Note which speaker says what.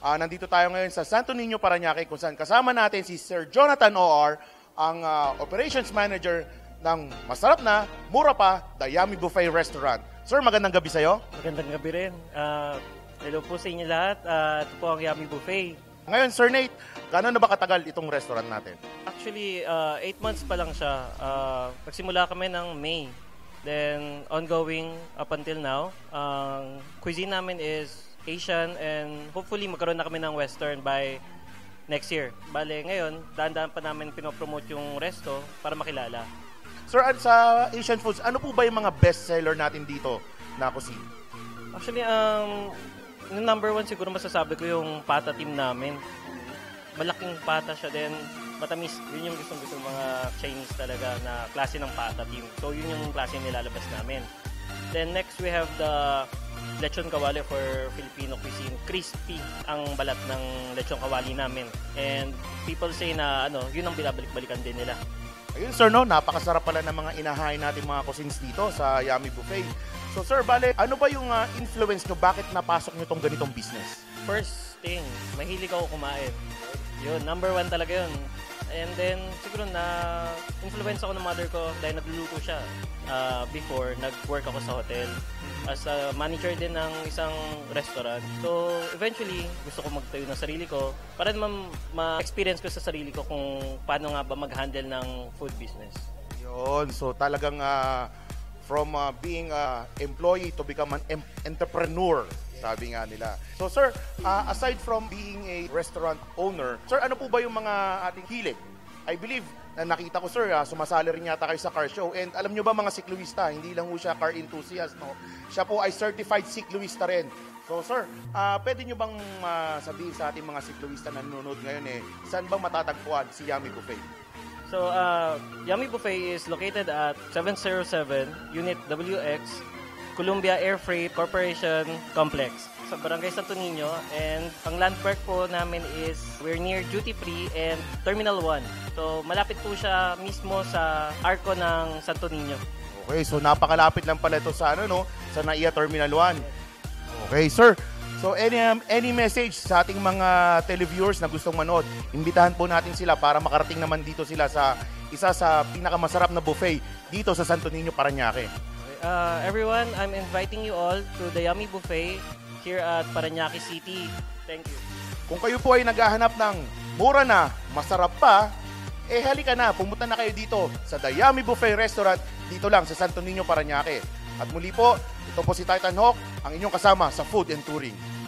Speaker 1: Ah, nandito tayo ngayon sa Santo Niño, Parañaque kung saan kasama natin si Sir Jonathan O.R., ang ah, Operations Manager ng masarap na, mura pa, The Yummy Buffet Restaurant. Sir, magandang gabi sa'yo.
Speaker 2: Magandang gabi rin. Ah, hello po sa inyo lahat. Ah, ito po ang Yummy Buffet.
Speaker 1: Ngayon, Sir Nate, gano'n na ba katagal itong restaurant natin?
Speaker 2: Actually, 8 months pa lang siya. Ah, nagsimula kami ng May. Then, ongoing up until now. Ang cuisine namin is Asian and hopefully magkaroon na kami ng Western by next year. Bale, ngayon, dahan-dahan pa namin pinopromote yung resto para makilala.
Speaker 1: Sir, at sa Asian Foods, ano po ba yung mga best seller natin dito na cuisine?
Speaker 2: Actually, um, yung number one siguro masasabi ko yung pata team namin. Malaking pata siya din. Matamis. Yun yung gusto ng mga Chinese talaga na klase ng pata team. So, yun yung klase nilalabas namin. Then next, we have the lechon kawali for Filipino cuisine. Crispy ang balat ng lechon kawali namin. And people say na ano, yun ang binabalik-balikan din nila.
Speaker 1: Ayun, sir, no? Napakasarap pala ng mga inahain natin mga cuisines dito sa Yummy Buffet. So, sir, bale, ano ba yung ah, influence nyo? Bakit napasok nyo tong ganitong business?
Speaker 2: First thing, mahilig ako kumain. Yun, number one talaga yun. And then, siguro na influence ako ng mother ko dahil nagluluto siya. Ah, before, nag-work ako sa hotel as a manager din ng isang restaurant. So, eventually, gusto ko magtayo ng sarili ko para naman ma-experience ko sa sarili ko kung paano nga ba mag-handle ng food business.
Speaker 1: Yun, so talagang ah, from ah, being a employee to become an em- entrepreneur, sabi nga nila. So sir, ah, aside from being a restaurant owner, sir, ano po ba yung mga ating hilig? I believe na nakita ko sir, ah, sumasali rin yata kayo sa car show. And alam nyo ba mga sikluista, hindi lang po siya car enthusiast, no? Siya po ay certified sikluista rin. So sir, ah, pwede nyo bang ah, sabihin sa ating mga sikluista na nanonood ngayon eh, saan bang matatagpuan si Yummy Buffet?
Speaker 2: So, uh, Yummy Buffet is located at 707 Unit WX, Columbia Air Freight Corporation Complex sa Barangay Santo Niño. And ang landmark po namin is we're near Duty Free and Terminal 1. So, malapit po siya mismo sa arko ng Santo Niño.
Speaker 1: Okay, so napakalapit lang pala ito sa ano no, sa NAIA Terminal 1. Okay, sir. So any um, any message sa ating mga televiewers na gustong manood, imbitahan po natin sila para makarating naman dito sila sa isa sa pinakamasarap na buffet dito sa Santo Niño, Parañaque.
Speaker 2: Uh, everyone, I'm inviting you all to the Yummy Buffet here at Parañaque City. Thank you.
Speaker 1: Kung kayo po ay naghahanap ng mura na, masarap pa, eh halika na, pumunta na kayo dito sa Yummy Buffet Restaurant dito lang sa Santo Niño, Parañaque. At muli po, ito po si Titan Hawk, ang inyong kasama sa Food and Touring.